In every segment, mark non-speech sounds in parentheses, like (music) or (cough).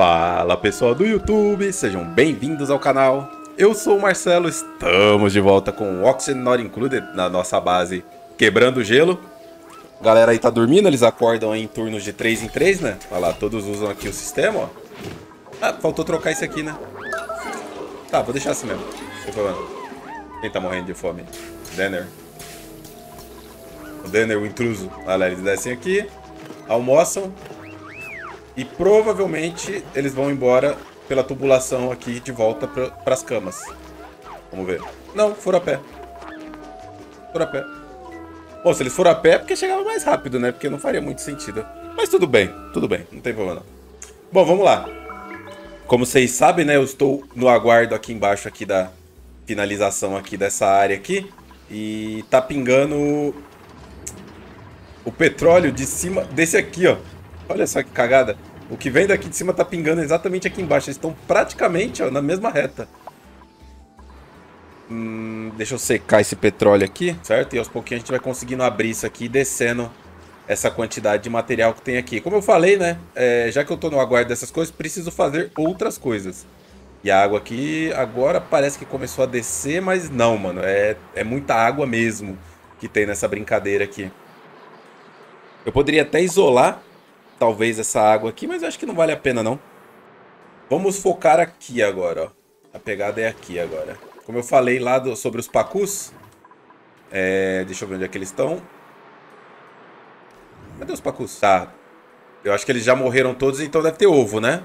Fala pessoal do YouTube, sejam bem-vindos ao canal. Eu sou o Marcelo, estamos de volta com o Oxygen Not Included na nossa base Quebrando Gelo. A galera aí tá dormindo, eles acordam em turnos de 3 em 3, né? Olha lá, todos usam aqui o sistema, ó. Ah, faltou trocar esse aqui, né? Tá, vou deixar assim mesmo. Sem problema. Quem tá morrendo de fome? Denner. O Denner, o intruso. Olha lá, eles descem aqui, almoçam, e provavelmente eles vão embora pela tubulação aqui de volta para as camas. Vamos ver. Não, foram a pé. Foram a pé. Bom, se eles foram a pé é porque chegava mais rápido, né? Porque não faria muito sentido. Mas tudo bem, tudo bem, não tem problema não. Bom, vamos lá. Como vocês sabem, né? Eu estou no aguardo aqui embaixo aqui da finalização aqui dessa área aqui. E tá pingando o petróleo de cima desse aqui, ó. Olha só que cagada. O que vem daqui de cima tá pingando exatamente aqui embaixo. Eles estão praticamente ó, na mesma reta. Hum, deixa eu secar esse petróleo aqui, certo? E aos pouquinhos a gente vai conseguindo abrir isso aqui e descendo essa quantidade de material que tem aqui. Como eu falei, né? É, já que eu tô no aguardo dessas coisas, preciso fazer outras coisas. E a água aqui agora parece que começou a descer, mas não, mano. É, é muita água mesmo que tem nessa brincadeira aqui. Eu poderia até isolar talvez essa água aqui, mas eu acho que não vale a pena não. Vamos focar aqui agora, ó. A pegada é aqui agora. Como eu falei lá do, sobre os pacus, é, deixa eu ver onde é que eles estão. Cadê os pacus? Tá. Eu acho que eles já morreram todos, então deve ter ovo, né?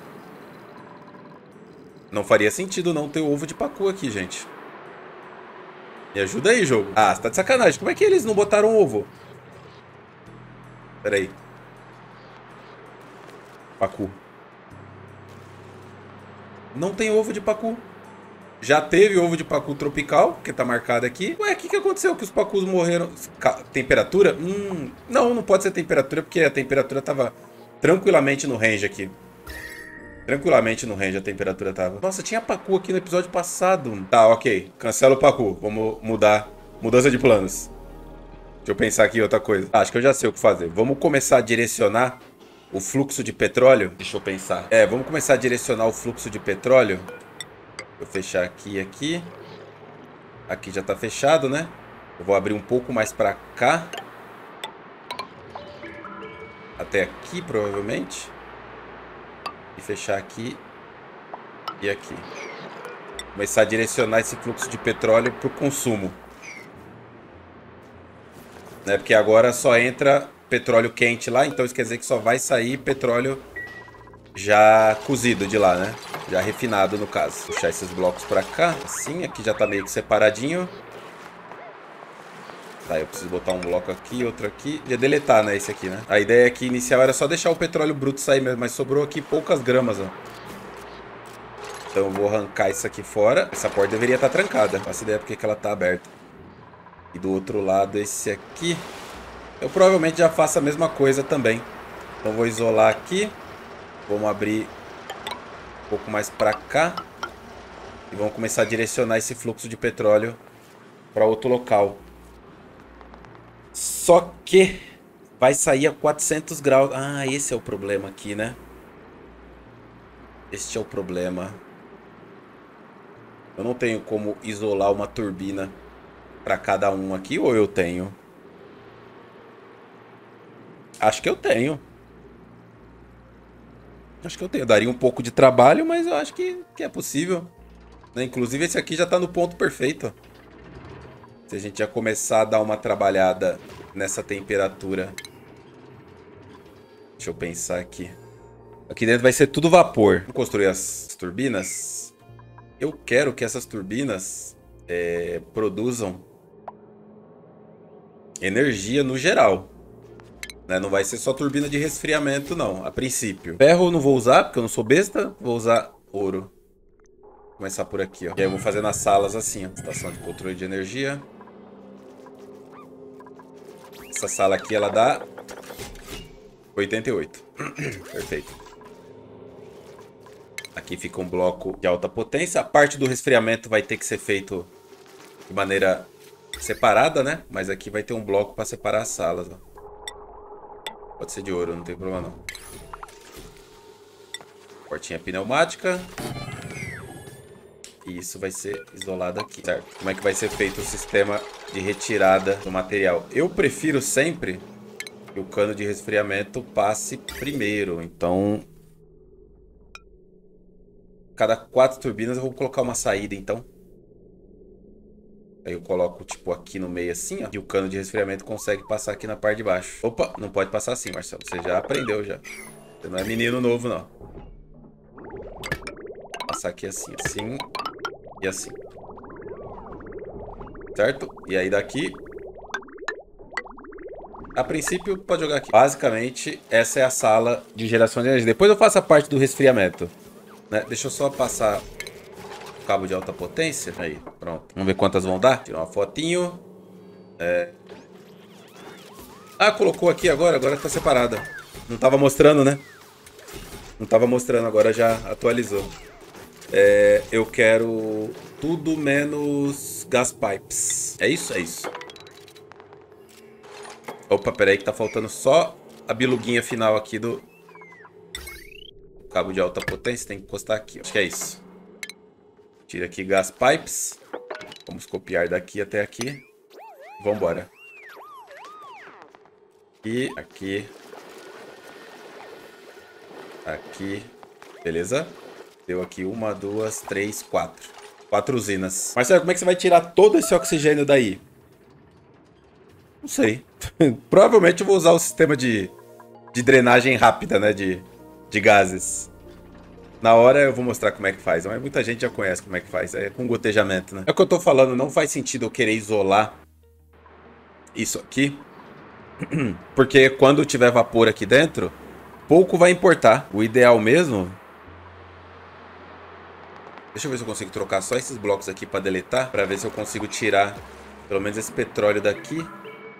Não faria sentido não ter ovo de pacu aqui, gente. Me ajuda aí, jogo. Ah, você tá de sacanagem. Como é que eles não botaram ovo? Pera aí. Pacu. Não tem ovo de pacu. Já teve ovo de pacu tropical, que tá marcado aqui. Ué, o que, que aconteceu? Que os pacus morreram? Temperatura? Hum, não, não pode ser temperatura, porque a temperatura tava tranquilamente no range aqui. Tranquilamente no range a temperatura tava. Nossa, tinha pacu aqui no episódio passado. Tá, ok. Cancela o pacu. Vamos mudar. Mudança de planos. Deixa eu pensar aqui outra coisa. Ah, acho que eu já sei o que fazer. Vamos começar a direcionar o fluxo de petróleo. Deixa eu pensar. É, vamos começar a direcionar o fluxo de petróleo. Vou fechar aqui e aqui. Aqui já tá fechado, né? Eu vou abrir um pouco mais pra cá. Até aqui, provavelmente. E fechar aqui e aqui. Começar a direcionar esse fluxo de petróleo pro consumo. Né? Porque agora só entra petróleo quente lá, então isso quer dizer que só vai sair petróleo já cozido de lá, né? Já refinado, no caso. Puxar esses blocos pra cá, assim. Aqui já tá meio que separadinho. Tá, eu preciso botar um bloco aqui, outro aqui. Já deletar, né, esse aqui, né? A ideia aqui inicial era só deixar o petróleo bruto sair mesmo, mas sobrou aqui poucas gramas, ó. Então eu vou arrancar isso aqui fora. Essa porta deveria estar tá trancada. Faço ideia porque que ela tá aberta. E do outro lado, esse aqui... Eu provavelmente já faço a mesma coisa também. Então vou isolar aqui. Vamos abrir um pouco mais para cá. E vamos começar a direcionar esse fluxo de petróleo para outro local. Só que vai sair a 400 graus. Ah, esse é o problema aqui, né? Este é o problema. Eu não tenho como isolar uma turbina para cada um aqui, ou eu tenho? Acho que eu tenho. Acho que eu tenho. Daria um pouco de trabalho, mas eu acho que, que é possível. Né? Inclusive esse aqui já está no ponto perfeito. Se a gente já começar a dar uma trabalhada nessa temperatura. Deixa eu pensar aqui. Aqui dentro vai ser tudo vapor. Vou construir as turbinas. Eu quero que essas turbinas é, produzam energia no geral. Né? Não vai ser só turbina de resfriamento, não, a princípio. Ferro eu não vou usar, porque eu não sou besta. Vou usar ouro. Vou começar por aqui, ó. E aí eu vou fazer nas salas assim, ó. Estação de controle de energia. Essa sala aqui, ela dá 88. (clears throat) Perfeito. Aqui fica um bloco de alta potência. A parte do resfriamento vai ter que ser feito de maneira separada, né? Mas aqui vai ter um bloco para separar as salas, ó. Pode ser de ouro, não tem problema não. Portinha pneumática. E isso vai ser isolado aqui, certo? Como é que vai ser feito o sistema de retirada do material? Eu prefiro sempre que o cano de resfriamento passe primeiro. Então, cada quatro turbinas eu vou colocar uma saída, então. Aí eu coloco, tipo, aqui no meio assim, ó. E o cano de resfriamento consegue passar aqui na parte de baixo. Opa, não pode passar assim, Marcelo. Você já aprendeu, já. Você não é menino novo, não. Passar aqui assim, assim e assim. Certo? E aí daqui... A princípio, pode jogar aqui. Basicamente, essa é a sala de geração de energia. Depois eu faço a parte do resfriamento. Né? Deixa eu só passar cabo de alta potência. Aí, pronto. Vamos ver quantas vão dar. Tirar uma fotinho. É... Ah, colocou aqui agora. Agora tá separada. Não tava mostrando, né? Não tava mostrando, agora já atualizou. É, eu quero tudo menos gas pipes. É isso? É isso. Opa, peraí que tá faltando só a biluguinha final aqui do cabo de alta potência. Tem que encostar aqui. Acho que é isso. Tira aqui gas pipes. Vamos copiar daqui até aqui. Vambora. E aqui. Aqui. Beleza? Deu aqui uma, duas, três, quatro. Quatro usinas. Marcelo, como é que você vai tirar todo esse oxigênio daí? Não sei. (laughs) Provavelmente eu vou usar o sistema de, de drenagem rápida, né? De, de gases. Na hora eu vou mostrar como é que faz, mas muita gente já conhece como é que faz. É com gotejamento, né? É o que eu tô falando, não faz sentido eu querer isolar isso aqui. (clears throat) Porque quando tiver vapor aqui dentro, pouco vai importar. O ideal mesmo... Deixa eu ver se eu consigo trocar só esses blocos aqui para deletar, para ver se eu consigo tirar pelo menos esse petróleo daqui.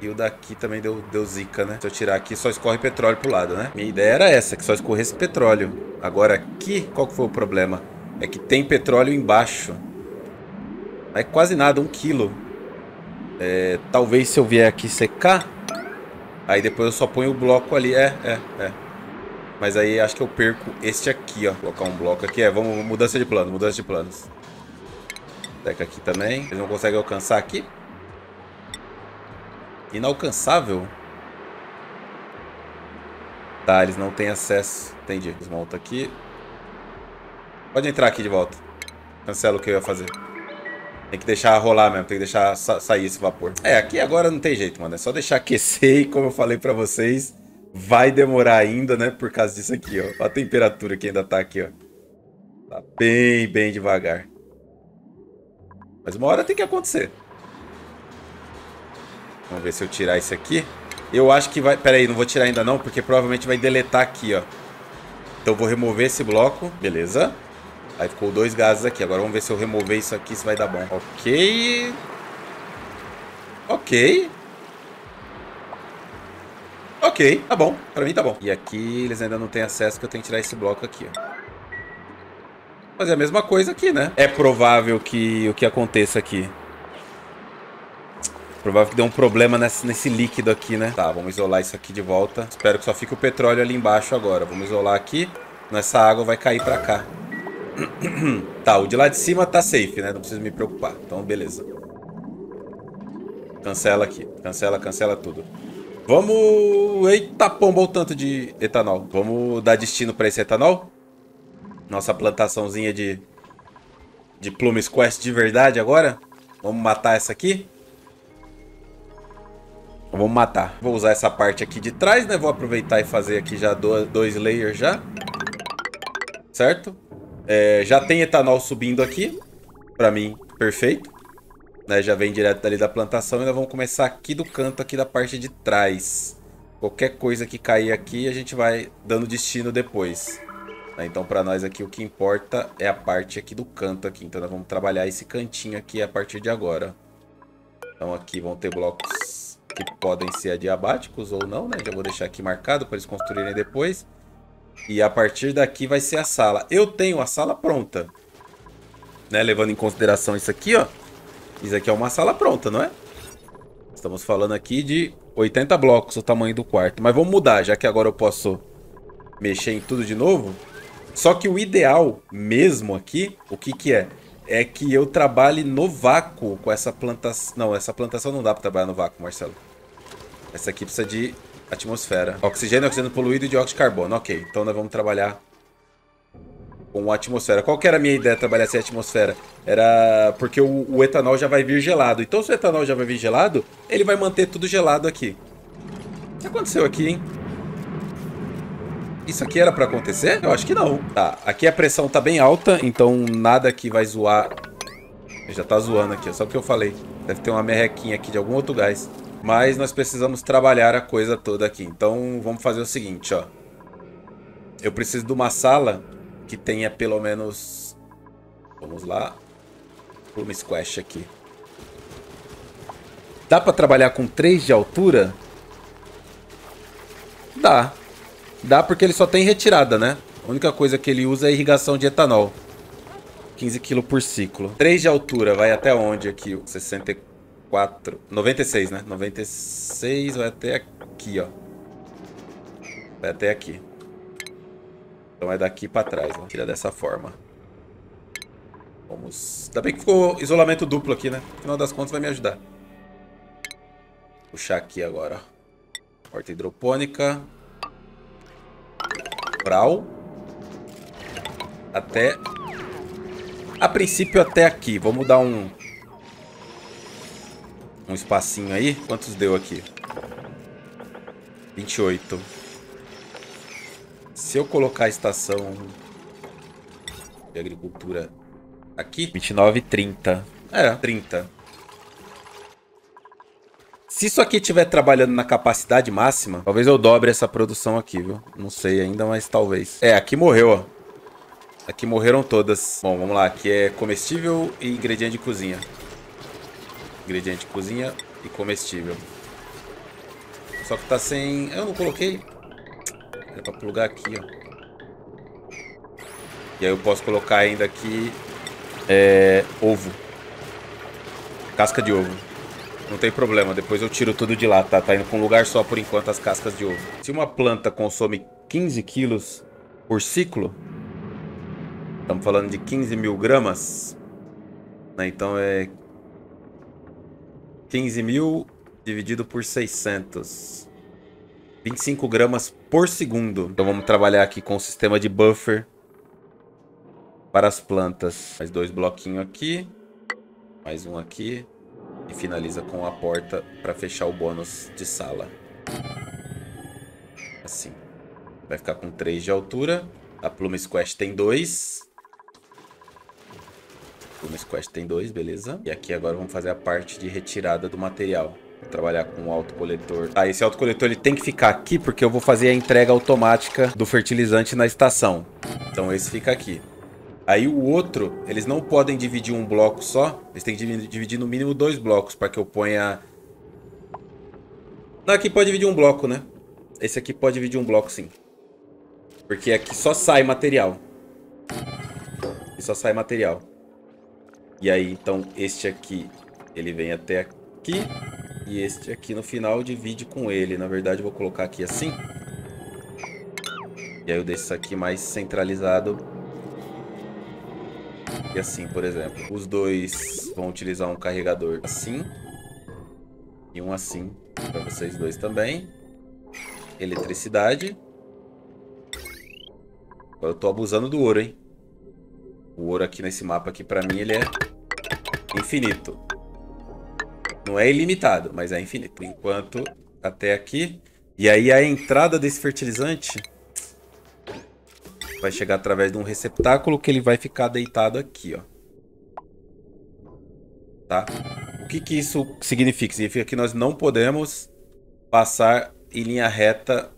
E o daqui também deu, deu zica, né? Se eu tirar aqui, só escorre petróleo pro lado, né? Minha ideia era essa, que só escorresse petróleo. Agora aqui, qual que foi o problema? É que tem petróleo embaixo. É quase nada, um quilo. É, talvez se eu vier aqui secar, aí depois eu só ponho o bloco ali. É, é, é. Mas aí acho que eu perco este aqui, ó. Colocar um bloco aqui. É, vamos, mudança de plano, mudança de planos. Teca aqui também. Eles não conseguem alcançar aqui. Inalcançável? Tá, eles não têm acesso. Entendi. Desmonta aqui. Pode entrar aqui de volta. Cancela o que eu ia fazer. Tem que deixar rolar mesmo, tem que deixar sa sair esse vapor. É, aqui agora não tem jeito, mano. É só deixar aquecer (laughs) e, como eu falei pra vocês, vai demorar ainda, né? Por causa disso aqui, ó. A temperatura que ainda tá aqui, ó. Tá bem, bem devagar. Mas uma hora tem que acontecer. Vamos ver se eu tirar isso aqui. Eu acho que vai... Pera aí, não vou tirar ainda não, porque provavelmente vai deletar aqui, ó. Então eu vou remover esse bloco. Beleza. Aí ficou dois gases aqui. Agora vamos ver se eu remover isso aqui, se vai dar bom. Ok. Ok. Ok, tá bom. Pra mim tá bom. E aqui eles ainda não têm acesso, que eu tenho que tirar esse bloco aqui, ó. Fazer a mesma coisa aqui, né? É provável que o que aconteça aqui Provável que deu um problema nesse, nesse líquido aqui, né? Tá, vamos isolar isso aqui de volta. Espero que só fique o petróleo ali embaixo agora. Vamos isolar aqui. Essa água vai cair pra cá. (clears throat) tá, o de lá de cima tá safe, né? Não preciso me preocupar. Então, beleza. Cancela aqui. Cancela, cancela tudo. Vamos... Eita pomba o tanto de etanol. Vamos dar destino pra esse etanol? Nossa plantaçãozinha de... De Plumes Quest de verdade agora? Vamos matar essa aqui? Vamos matar. Vou usar essa parte aqui de trás, né? Vou aproveitar e fazer aqui já dois layers já. Certo? É, já tem etanol subindo aqui. Pra mim, perfeito. Né? Já vem direto dali da plantação. E nós vamos começar aqui do canto, aqui da parte de trás. Qualquer coisa que cair aqui, a gente vai dando destino depois. Né? Então, pra nós aqui, o que importa é a parte aqui do canto aqui. Então, nós vamos trabalhar esse cantinho aqui a partir de agora. Então, aqui vão ter blocos que podem ser adiabáticos ou não, né? Já vou deixar aqui marcado para eles construírem depois. E a partir daqui vai ser a sala. Eu tenho a sala pronta. Né? Levando em consideração isso aqui, ó. Isso aqui é uma sala pronta, não é? Estamos falando aqui de 80 blocos o tamanho do quarto. Mas vamos mudar, já que agora eu posso mexer em tudo de novo. Só que o ideal mesmo aqui, o que que é? É que eu trabalhe no vácuo com essa plantação. Não, essa plantação não dá para trabalhar no vácuo, Marcelo. Essa aqui precisa de atmosfera. Oxigênio, oxigênio poluído e dióxido de carbono. Ok, então nós vamos trabalhar com a atmosfera. Qual que era a minha ideia trabalhar sem atmosfera? Era porque o, o, etanol já vai vir gelado. Então se o etanol já vai vir gelado, ele vai manter tudo gelado aqui. O que aconteceu aqui, hein? Isso aqui era pra acontecer? Eu acho que não. Tá, aqui a pressão tá bem alta, então nada aqui vai zoar. Já tá zoando aqui, só o que eu falei. Deve ter uma merrequinha aqui de algum outro gás. Mas nós precisamos trabalhar a coisa toda aqui. Então vamos fazer o seguinte, ó. Eu preciso de uma sala que tenha pelo menos... Vamos lá. Uma squash aqui. Dá pra trabalhar com 3 de altura? Dá. Dá porque ele só tem retirada, né? A única coisa que ele usa é irrigação de etanol. 15 kg por ciclo. 3 de altura, vai até onde aqui? 64... 96, né? 96 vai até aqui, ó. Vai até aqui. Então é daqui pra trás, ó. Tira dessa forma. Vamos... Ainda bem que ficou isolamento duplo aqui, né? No final das contas vai me ajudar. Puxar aqui agora, ó. Horta hidropônica. Brau. Até... A princípio até aqui. Vamos dar um... Um espacinho aí. Quantos deu aqui? 28. Se eu colocar a estação de agricultura aqui, 29 30. É, 30. Se isso aqui estiver trabalhando na capacidade máxima, talvez eu dobre essa produção aqui, viu? Não sei ainda, mas talvez. É, aqui morreu, ó. Aqui morreram todas. Bom, vamos lá. Aqui é comestível e ingrediente de cozinha. Ingrediente de cozinha e comestível. Só que tá sem... Eu não coloquei. É pra plugar aqui, ó. E aí eu posso colocar ainda aqui é, ovo. Casca de ovo. Não tem problema, depois eu tiro tudo de lá, tá? Tá indo com um lugar só por enquanto as cascas de ovo. Se uma planta consome 15 quilos por ciclo, estamos falando de 15 mil gramas, né? Então é 15 mil dividido por 600. 25 gramas por segundo. Então vamos trabalhar aqui com o sistema de buffer para as plantas. Mais dois bloquinhos aqui. Mais um aqui. E finaliza com a porta para fechar o bônus de sala. Assim. Vai ficar com 3 de altura. A Pluma Squash tem 2. Pluma Squash tem 2, beleza. E aqui agora vamos fazer a parte de retirada do material trabalhar com o autocoletor. Ah, esse autocoletor ele tem que ficar aqui porque eu vou fazer a entrega automática do fertilizante na estação. Então esse fica aqui. Aí o outro, eles não podem dividir um bloco só. Eles têm que dividir no mínimo dois blocos para que eu ponha... Não, aqui pode dividir um bloco, né? Esse aqui pode dividir um bloco sim. Porque aqui só sai material. Aqui só sai material. E aí, então, este aqui, ele vem até aqui. E este aqui no final divide com ele. Na verdade, eu vou colocar aqui assim. E aí eu deixo isso aqui mais centralizado. E assim, por exemplo. Os dois vão utilizar um carregador assim. E um assim. Para vocês dois também. Eletricidade. Agora eu tô abusando do ouro, hein? O ouro aqui nesse mapa aqui, pra mim, ele é infinito. Não é ilimitado, mas é infinito. Enquanto, até aqui. E aí a entrada desse fertilizante vai chegar através de um receptáculo que ele vai ficar deitado aqui, ó. Tá? O que que isso significa? Significa que nós não podemos passar em linha reta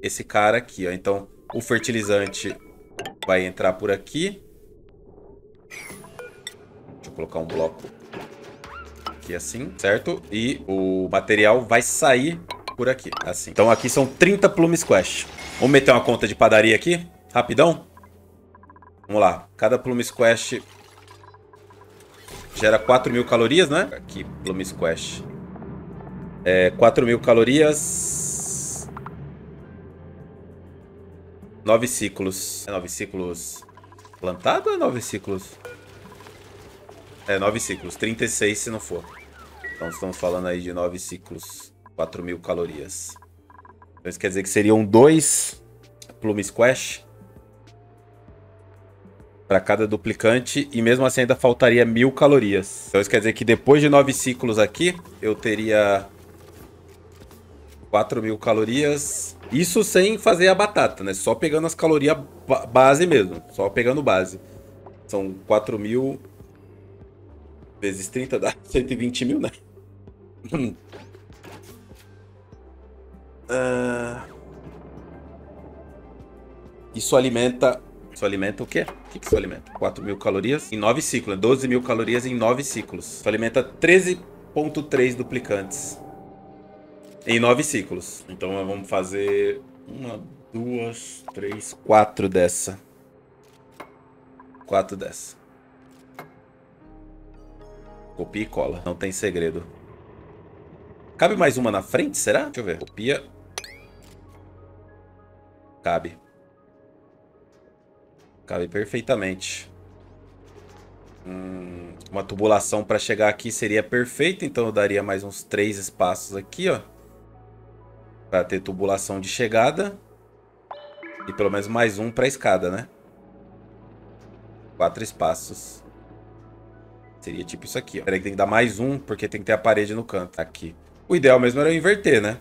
esse cara aqui, ó. Então, o fertilizante vai entrar por aqui. Deixa eu colocar um bloco aqui assim, certo? E o material vai sair por aqui, assim. Então aqui são 30 Plume Squash. Vamos meter uma conta de padaria aqui, rapidão? Vamos lá, cada Plume Squash gera 4 mil calorias, né? Aqui, Plume Squash. É, 4 mil calorias... Nove ciclos. É nove ciclos plantado ou é nove ciclos? É, nove ciclos. 36 se não for. Então estamos falando aí de nove ciclos. 4 mil calorias. Então isso quer dizer que seriam dois Plume Squash para cada duplicante e mesmo assim ainda faltaria mil calorias. Então isso quer dizer que depois de nove ciclos aqui, eu teria 4 mil calorias. Isso sem fazer a batata, né? Só pegando as calorias base mesmo. Só pegando base. São 4 mil vezes 30 dá (laughs) 120 mil, né? Uh... Isso alimenta... Isso alimenta o quê? O que, que isso alimenta? 4 mil calorias em 9 ciclos. 12 mil calorias em 9 ciclos. Isso alimenta 13.3 duplicantes. Em nove ciclos. Então vamos fazer uma, duas, três, quatro dessa. Quatro dessa. Copia e cola. Não tem segredo. Cabe mais uma na frente, será? Deixa eu ver. Copia. Cabe. Cabe perfeitamente. Hum, uma tubulação para chegar aqui seria perfeita, então eu daria mais uns três espaços aqui, ó. Para ter tubulação de chegada. E pelo menos mais um para escada, né? Quatro espaços. Seria tipo isso aqui, ó. Peraí que tem que dar mais um, porque tem que ter a parede no canto. Aqui. O ideal mesmo era eu inverter, né?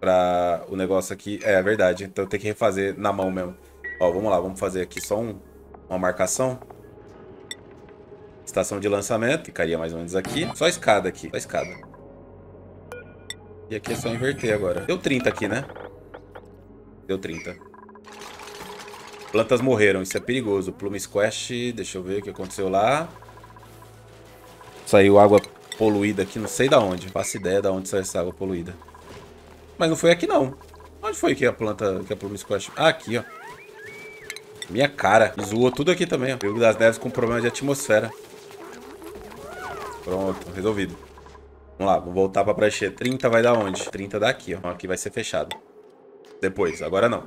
Pra o negócio aqui... É, é verdade. Então eu tenho que refazer na mão mesmo. Ó, vamos lá. Vamos fazer aqui só um, uma marcação. Estação de lançamento. Ficaria mais ou menos aqui. Só escada aqui. Só escada. E aqui é só inverter agora. Deu 30 aqui, né? Deu 30. Plantas morreram, isso é perigoso. Plume Squash, deixa eu ver o que aconteceu lá. Saiu água poluída aqui, não sei da onde. faço ideia da onde saiu essa água poluída. Mas não foi aqui não. Onde foi que a planta, que a Plume Squash... Ah, aqui, ó. Minha cara. Zoou tudo aqui também, ó. Rio das Neves com problema de atmosfera. Pronto, resolvido. Vamos lá, vou voltar pra preencher. 30 vai dar onde? 30 daqui, ó. Aqui vai ser fechado. Depois, agora não.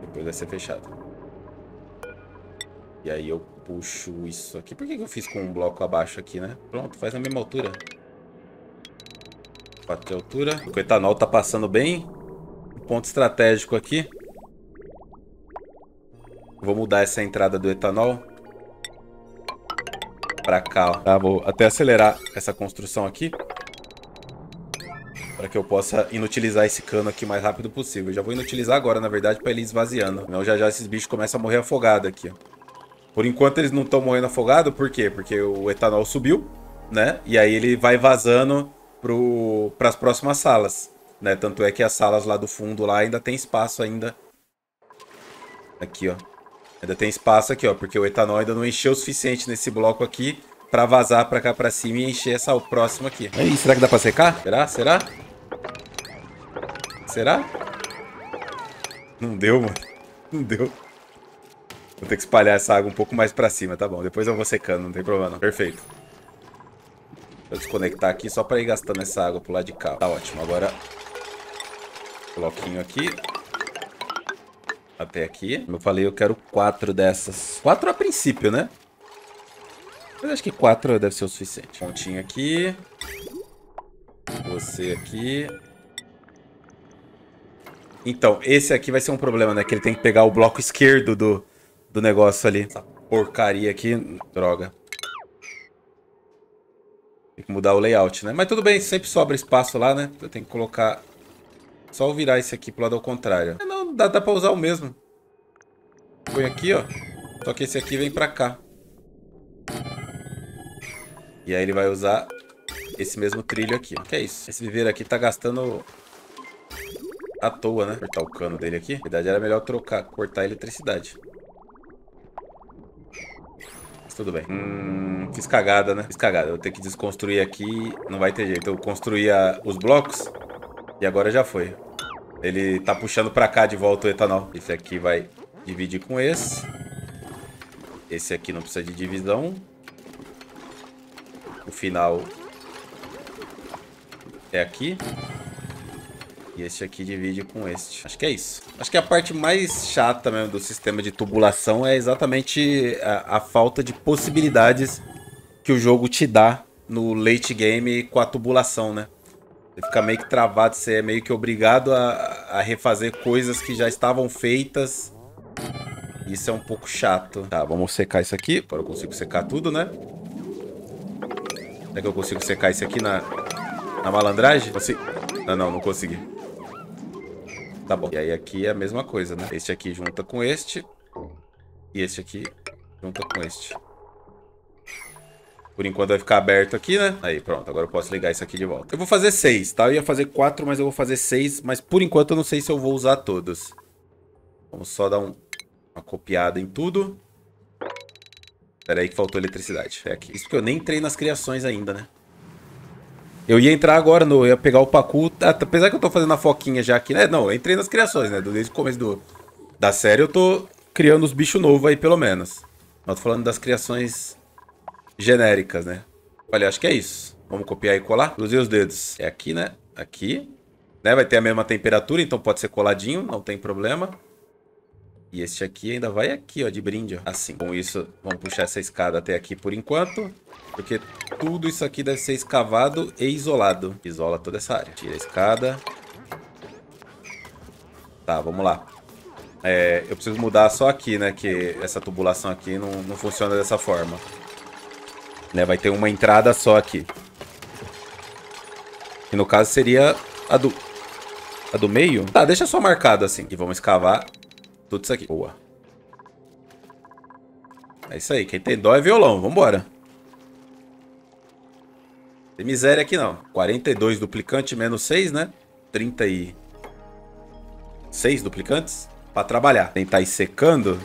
Depois vai ser fechado. E aí eu puxo isso aqui. Por que eu fiz com um bloco abaixo aqui, né? Pronto, faz na mesma altura. 4 de altura. O etanol tá passando bem. Ponto estratégico aqui. Vou mudar essa entrada do etanol pra cá, ó. Tá, vou até acelerar essa construção aqui. Para que eu possa inutilizar esse cano aqui o mais rápido possível. Já vou inutilizar agora, na verdade, para ele ir esvaziando. Senão já já esses bichos começam a morrer afogados aqui, ó. Por enquanto eles não estão morrendo afogados, por quê? Porque o etanol subiu, né? E aí ele vai vazando para as próximas salas, né? Tanto é que as salas lá do fundo lá ainda tem espaço ainda. Aqui, ó. Ainda tem espaço aqui, ó, porque o etanol ainda não encheu o suficiente nesse bloco aqui pra vazar pra cá pra cima e encher essa próxima aqui. Aí, será que dá pra secar? Será? Será? Será? Não deu, mano. Não deu. Vou ter que espalhar essa água um pouco mais pra cima, tá bom. Depois eu vou secando, não tem problema não. Perfeito. Vou desconectar aqui só pra ir gastando essa água pro lado de cá. Tá ótimo. Agora, bloquinho aqui até aqui. Como eu falei, eu quero quatro dessas. Quatro a princípio, né? Mas acho que quatro deve ser o suficiente. Pontinho aqui. Você aqui. Então, esse aqui vai ser um problema, né? Que ele tem que pegar o bloco esquerdo do, do negócio ali. Essa porcaria aqui. Droga. Tem que mudar o layout, né? Mas tudo bem, sempre sobra espaço lá, né? Eu tenho que colocar só virar esse aqui pro lado ao contrário. É, não, dá, dá pra usar o mesmo. Põe aqui, ó. Só que esse aqui vem pra cá. E aí ele vai usar esse mesmo trilho aqui, ó. Que é isso? Esse viveiro aqui tá gastando à toa, né? Cortar o cano dele aqui. Na verdade, era melhor trocar, cortar a eletricidade. Tudo bem. Hum, fiz cagada, né? Fiz cagada. Vou ter que desconstruir aqui. Não vai ter jeito. Eu construí a, os blocos. E agora já foi. Ele tá puxando pra cá de volta o etanol. Esse aqui vai dividir com esse. Esse aqui não precisa de divisão. O final é aqui. E este aqui divide com este. Acho que é isso. Acho que a parte mais chata mesmo do sistema de tubulação é exatamente a, a falta de possibilidades que o jogo te dá no late game com a tubulação, né? Você fica meio que travado, você é meio que obrigado a, a refazer coisas que já estavam feitas. Isso é um pouco chato. Tá, vamos secar isso aqui. Agora eu consigo secar tudo, né? Será que eu consigo secar isso aqui na, na malandragem? Consigo? Não, não, não consegui. Tá bom. E aí aqui é a mesma coisa, né? Este aqui junta com este. E este aqui junta com este. Por enquanto vai ficar aberto aqui, né? Aí, pronto. Agora eu posso ligar isso aqui de volta. Eu vou fazer seis, tá? Eu ia fazer quatro, mas eu vou fazer seis. Mas por enquanto eu não sei se eu vou usar todos. Vamos só dar um, uma copiada em tudo. Pera aí que faltou eletricidade. É aqui. Isso porque eu nem entrei nas criações ainda, né? Eu ia entrar agora, no, eu ia pegar o Pacu. Apesar que eu tô fazendo a foquinha já aqui, né? Não, eu entrei nas criações, né? Desde o começo do, da série eu tô criando os bichos novos aí, pelo menos. Mas tô falando das criações genéricas, né? Olha, acho que é isso. Vamos copiar e colar. Cruzei os dedos. É aqui, né? Aqui. Né? Vai ter a mesma temperatura, então pode ser coladinho, não tem problema. E este aqui ainda vai aqui, ó, de brinde, ó. Assim. Com isso, vamos puxar essa escada até aqui por enquanto. Porque tudo isso aqui deve ser escavado e isolado. Isola toda essa área. Tira a escada. Tá, vamos lá. É, eu preciso mudar só aqui, né? Que essa tubulação aqui não, não funciona dessa forma. Né, vai ter uma entrada só aqui. Que no caso seria a do... A do meio? Tá, deixa só marcado assim. E vamos escavar tudo isso aqui. Boa. É isso aí. Quem tem dó é violão. Vambora. Tem miséria aqui não. 42 duplicante menos 6, né? 36 duplicantes. Pra trabalhar. Tentar ir secando.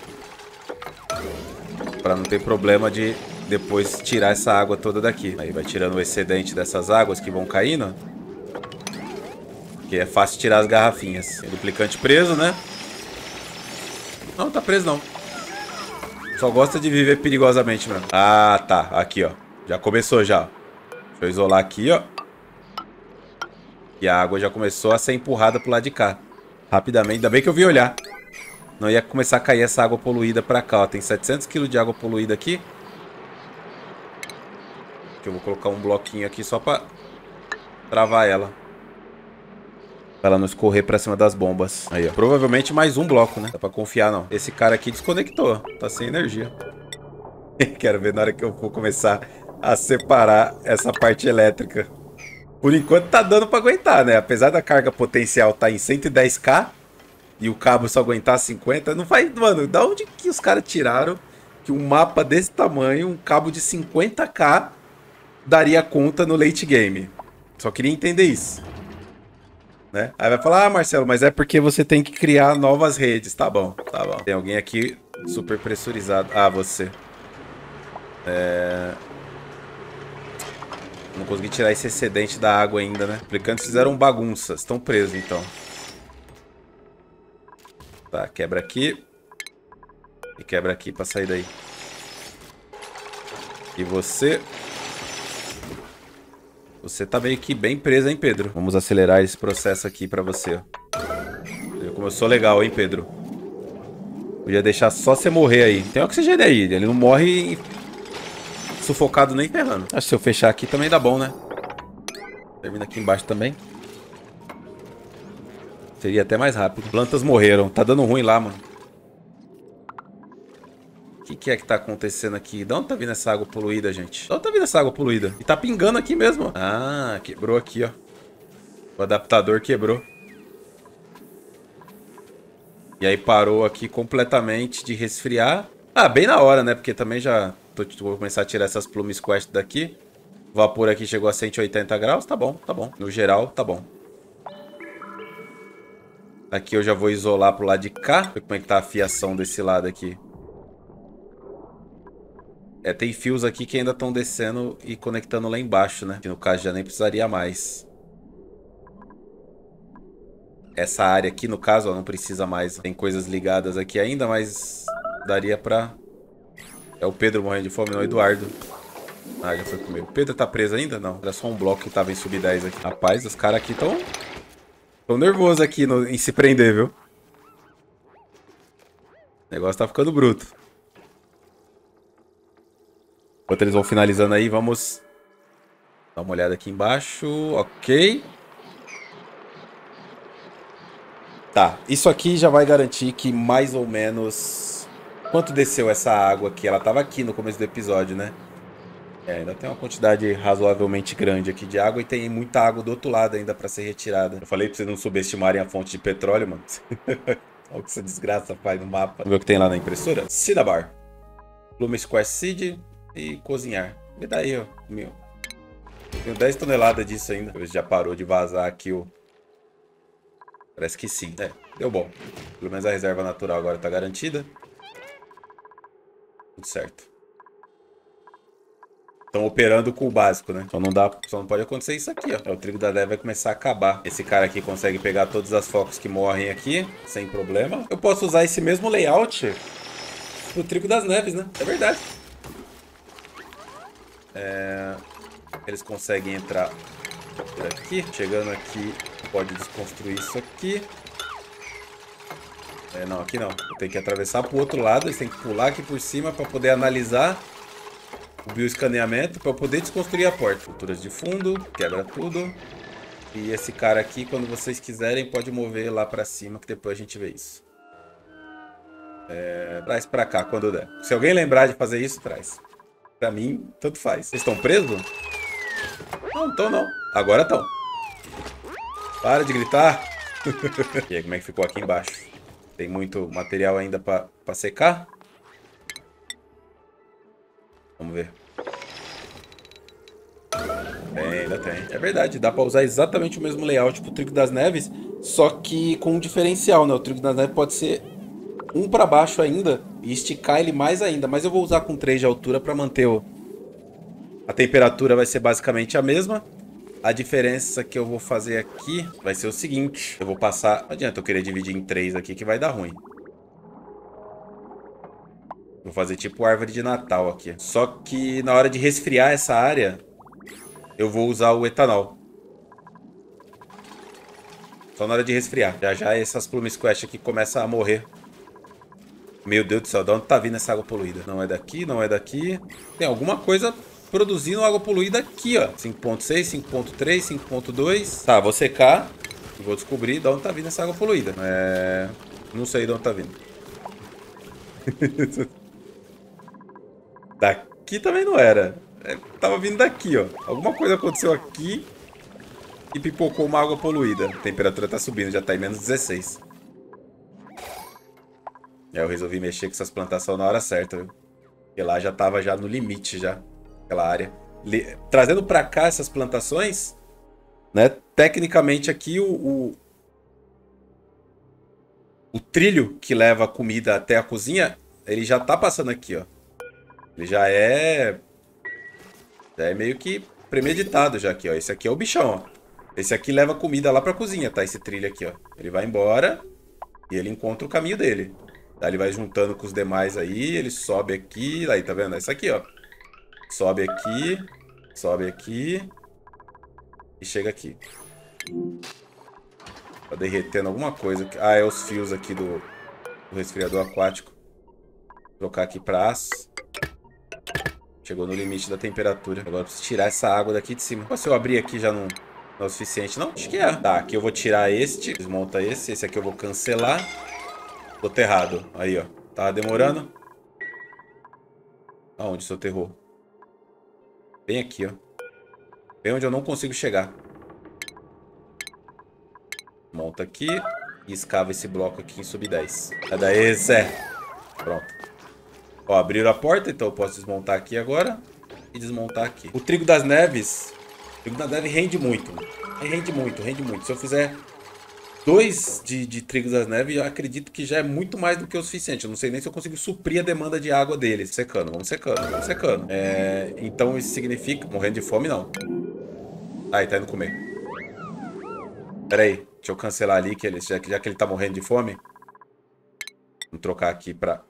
Pra não ter problema de depois tirar essa água toda daqui. Aí vai tirando o excedente dessas águas que vão caindo. Que é fácil tirar as garrafinhas. Tem duplicante preso, né? Não, tá preso não. Só gosta de viver perigosamente mesmo. Ah, tá. Aqui, ó. Já começou já. Deixa eu isolar aqui, ó. E a água já começou a ser empurrada pro lado de cá. Rapidamente. Ainda bem que eu vim olhar. Não ia começar a cair essa água poluída pra cá, ó. Tem 700 kg de água poluída aqui. Que eu vou colocar um bloquinho aqui só pra travar ela. Pra ela não escorrer pra cima das bombas. Aí, ó. Provavelmente mais um bloco, né? Dá pra confiar, não. Esse cara aqui desconectou. Tá sem energia. (laughs) Quero ver na hora que eu for começar a separar essa parte elétrica. Por enquanto tá dando pra aguentar, né? Apesar da carga potencial tá em 110k e o cabo só aguentar 50, não faz... Mano, da onde que os caras tiraram que um mapa desse tamanho, um cabo de 50k, daria conta no late game? Só queria entender isso. Né? Aí vai falar, ah, Marcelo, mas é porque você tem que criar novas redes. Tá bom, tá bom. Tem alguém aqui super pressurizado. Ah, você. É... Não consegui tirar esse excedente da água ainda, né? Aplicantes fizeram bagunças. Estão presos, então. Tá, quebra aqui. E quebra aqui pra sair daí. E você... Você tá meio que bem preso, hein, Pedro? Vamos acelerar esse processo aqui pra você, ó. Como eu sou legal, hein, Pedro? Podia deixar só você morrer aí. Tem oxigênio aí. Ele não morre sufocado nem ferrando. Acho que se eu fechar aqui também dá bom, né? Termina aqui embaixo também. Seria até mais rápido. Plantas morreram. Tá dando ruim lá, mano. Que, que, é que tá acontecendo aqui? De onde tá vindo essa água poluída, gente? De onde tá vindo essa água poluída? E tá pingando aqui mesmo. Ah, quebrou aqui, ó. O adaptador quebrou. E aí parou aqui completamente de resfriar. Ah, bem na hora, né? Porque também já tô, vou começar a tirar essas plumes quest daqui. O vapor aqui chegou a 180 graus. Tá bom, tá bom. No geral, tá bom. Aqui eu já vou isolar pro lado de cá. Ver como é que tá a fiação desse lado aqui. É, tem fios aqui que ainda estão descendo e conectando lá embaixo, né? Que no caso já nem precisaria mais. Essa área aqui, no caso, ó, não precisa mais. Tem coisas ligadas aqui ainda, mas daria pra... É o Pedro morrendo de fome, não o Eduardo. Ah, já foi comigo. O Pedro tá preso ainda? Não. Era só um bloco que tava em sub 10 aqui. Rapaz, os caras aqui estão Tô nervoso aqui no, em se prender, viu? O negócio tá ficando bruto. Enquanto eles vão finalizando aí, vamos dar uma olhada aqui embaixo. Ok. Tá, isso aqui já vai garantir que mais ou menos... Quanto desceu essa água aqui? Ela tava aqui no começo do episódio, né? É, ainda tem uma quantidade razoavelmente grande aqui de água e tem muita água do outro lado ainda para ser retirada. Eu falei pra vocês não subestimarem a fonte de petróleo, mano. (laughs) Olha o que essa desgraça faz no mapa. Vamos ver o que tem lá na impressora? Cidabar. Plume Square Seed e cozinhar. Me dá aí, ó. Meu. Tenho 10 toneladas disso ainda. Já parou de vazar aqui o... Parece que sim. É, deu bom. Pelo menos a reserva natural agora tá garantida. Tudo certo estão operando com o básico, né? Só não dá, só não pode acontecer isso aqui, ó. O trigo da neve vai começar a acabar. Esse cara aqui consegue pegar todas as focas que morrem aqui, sem problema. Eu posso usar esse mesmo layout pro trigo das neves, né? É verdade. É... Eles conseguem entrar por aqui. Chegando aqui, pode desconstruir isso aqui. É, não, aqui não. Tem que atravessar pro outro lado. Eles têm que pular aqui por cima para poder analisar o bioescaneamento para poder desconstruir a porta. Futuras de fundo, quebra tudo. E esse cara aqui, quando vocês quiserem, pode mover lá para cima, que depois a gente vê isso. É, traz para cá quando der. Se alguém lembrar de fazer isso, traz. Para mim, tanto faz. Vocês estão presos? Não, estão não. Agora estão. Para de gritar. (laughs) e aí, como é que ficou aqui embaixo? Tem muito material ainda para secar? Vamos ver. Tem, ainda tem. É verdade, dá pra usar exatamente o mesmo layout pro Trigo das Neves, só que com um diferencial, né? O Trigo das Neves pode ser um para baixo ainda e esticar ele mais ainda. Mas eu vou usar com 3 de altura para manter o... A temperatura vai ser basicamente a mesma. A diferença que eu vou fazer aqui vai ser o seguinte. Eu vou passar... Não adianta eu querer dividir em 3 aqui que vai dar ruim. Vou fazer tipo árvore de Natal aqui. Só que na hora de resfriar essa área, eu vou usar o etanol. Só na hora de resfriar. Já já essas plumes quest aqui começam a morrer. Meu Deus do céu, de onde tá vindo essa água poluída? Não é daqui, não é daqui. Tem alguma coisa produzindo água poluída aqui, ó. 5.6, 5.3, 5.2. Tá, vou secar e vou descobrir de onde tá vindo essa água poluída. É... Não sei de onde tá vindo. (laughs) Daqui também não era. É, tava vindo daqui, ó. Alguma coisa aconteceu aqui e pipocou uma água poluída. A temperatura tá subindo, já tá em menos 16. Eu resolvi mexer com essas plantações na hora certa, viu? Porque lá já tava já no limite, já. Aquela área. Le... Trazendo pra cá essas plantações, né? Tecnicamente aqui o, o... O trilho que leva a comida até a cozinha, ele já tá passando aqui, ó. Ele já é... Já é meio que premeditado já aqui, ó. Esse aqui é o bichão, ó. Esse aqui leva comida lá pra cozinha, tá? Esse trilho aqui, ó. Ele vai embora e ele encontra o caminho dele. Tá? Ele vai juntando com os demais aí, ele sobe aqui. Aí, tá vendo? Esse aqui, ó. Sobe aqui, sobe aqui e chega aqui. Tá derretendo alguma coisa. Ah, é os fios aqui do, do resfriador aquático. Vou trocar aqui pra aço. Chegou no limite da temperatura. Agora eu preciso tirar essa água daqui de cima. Se eu abrir aqui já não, não é o suficiente, não? Acho que é. Tá, aqui eu vou tirar este. Desmonta esse. Esse aqui eu vou cancelar. Soterrado. Aí, ó. Tava demorando. Aonde soterrou? Bem aqui, ó. Bem onde eu não consigo chegar. Monta aqui. E escava esse bloco aqui em sub 10. É daí, Zé. Pronto. Ó, abriram a porta, então eu posso desmontar aqui agora e desmontar aqui. O trigo das neves, o trigo das neves rende muito. Rende muito, rende muito. Se eu fizer dois de, de trigo das neves, eu acredito que já é muito mais do que o suficiente. Eu não sei nem se eu consigo suprir a demanda de água deles. Secando, vamos secando, vamos secando. É, então isso significa... Morrendo de fome, não. Ele tá indo comer. Pera aí, deixa eu cancelar ali, que ele, já, já que ele tá morrendo de fome. Vamos trocar aqui pra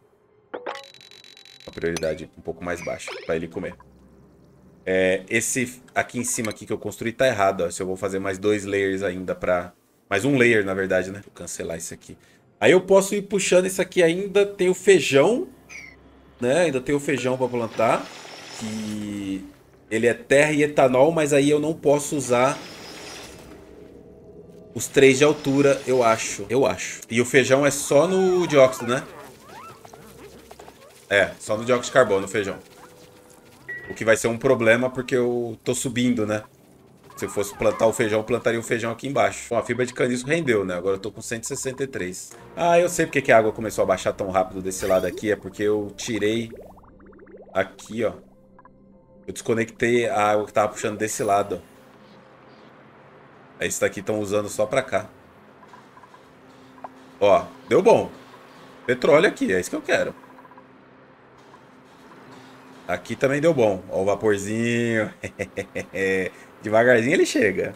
prioridade um pouco mais baixa para ele comer. É, esse aqui em cima aqui que eu construí tá errado. Ó. Se eu vou fazer mais dois layers ainda para Mais um layer, na verdade, né? Vou cancelar isso aqui. Aí eu posso ir puxando isso aqui ainda. Tem o feijão, né? Ainda tem o feijão para plantar. Que ele é terra e etanol, mas aí eu não posso usar os três de altura, eu acho. Eu acho. E o feijão é só no dióxido, né? É, só no dióxido de carbono o feijão. O que vai ser um problema porque eu tô subindo, né? Se eu fosse plantar o feijão, eu plantaria o feijão aqui embaixo. Bom, a fibra de caniço rendeu, né? Agora eu tô com 163. Ah, eu sei porque que a água começou a baixar tão rápido desse lado aqui. É porque eu tirei aqui, ó. Eu desconectei a água que tava puxando desse lado, ó. Esse daqui estão usando só pra cá. Ó, deu bom. Petróleo aqui, é isso que eu quero. Aqui também deu bom. Ó o vaporzinho. (laughs) Devagarzinho ele chega.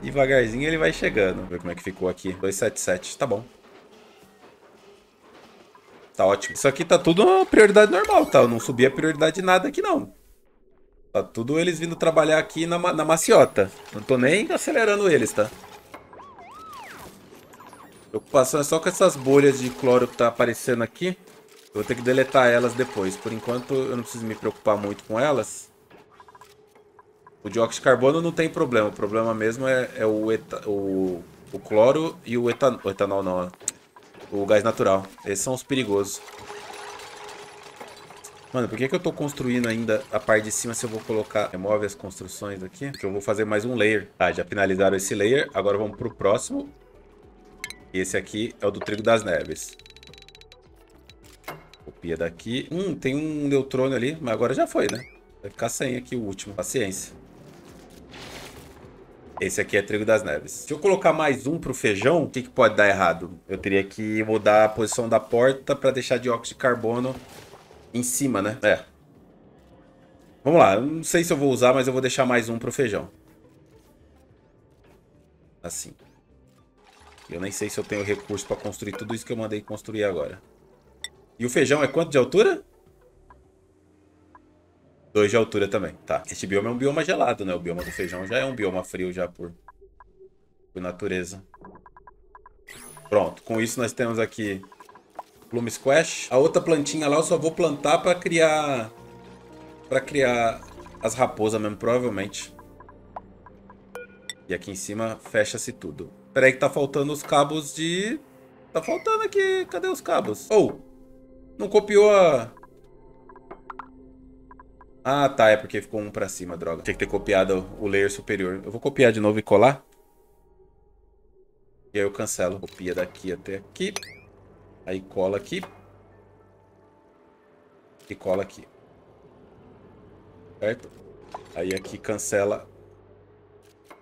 Devagarzinho ele vai chegando. Vamos ver como é que ficou aqui. 277, tá bom. Tá ótimo. Isso aqui tá tudo prioridade normal, tá? Eu não subi a prioridade de nada aqui, não. Tá tudo eles vindo trabalhar aqui na, na maciota. Não tô nem acelerando eles, tá? Preocupação é só com essas bolhas de cloro que tá aparecendo aqui. Eu vou ter que deletar elas depois. Por enquanto eu não preciso me preocupar muito com elas. O dióxido de carbono não tem problema. O problema mesmo é, é o, eta, o, o cloro e o etanol. O etanol não, o gás natural. Esses são os perigosos. Mano, por que, que eu tô construindo ainda a parte de cima se eu vou colocar... Remove as construções aqui, porque eu vou fazer mais um layer. Tá, já finalizaram esse layer. Agora vamos pro próximo. Esse aqui é o do trigo das neves. Copia daqui. Hum, tem um neutrônio ali, mas agora já foi, né? Vai ficar sem aqui o último. Paciência. Esse aqui é trigo das neves. Se eu colocar mais um pro feijão, o que, que pode dar errado? Eu teria que mudar a posição da porta para deixar dióxido de carbono em cima, né? É. Vamos lá, não sei se eu vou usar, mas eu vou deixar mais um pro feijão. Assim. Eu nem sei se eu tenho recurso para construir tudo isso que eu mandei construir agora. E o feijão é quanto de altura? 2 de altura também, tá. Este bioma é um bioma gelado, né? O bioma do feijão já é um bioma frio já por, por natureza. Pronto, com isso nós temos aqui Plume Squash. A outra plantinha lá eu só vou plantar pra criar... Pra criar as raposas mesmo, provavelmente. E aqui em cima fecha-se tudo. Pera aí que tá faltando os cabos de... Tá faltando aqui. Cadê os cabos? Ou, oh, não copiou a... Ah, tá. É porque ficou um pra cima, droga. Tinha que ter copiado o layer superior. Eu vou copiar de novo e colar. E aí eu cancelo. Copia daqui até aqui. Aí cola aqui. E cola aqui. Certo? Aí aqui cancela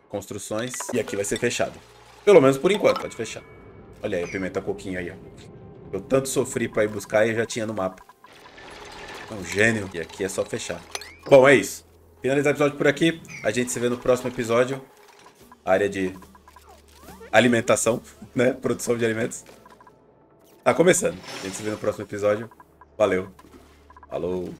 construções. E aqui vai ser fechado. Pelo menos por enquanto, pode fechar. Olha aí, pimenta coquinho aí, ó. Eu tanto sofri pra ir buscar e já tinha no mapa. É um gênio. E aqui é só fechar. Bom, é isso. Finalizar o episódio por aqui. A gente se vê no próximo episódio. Área de alimentação, né? Produção de alimentos. Tá começando. A gente se vê no próximo episódio. Valeu. Falou.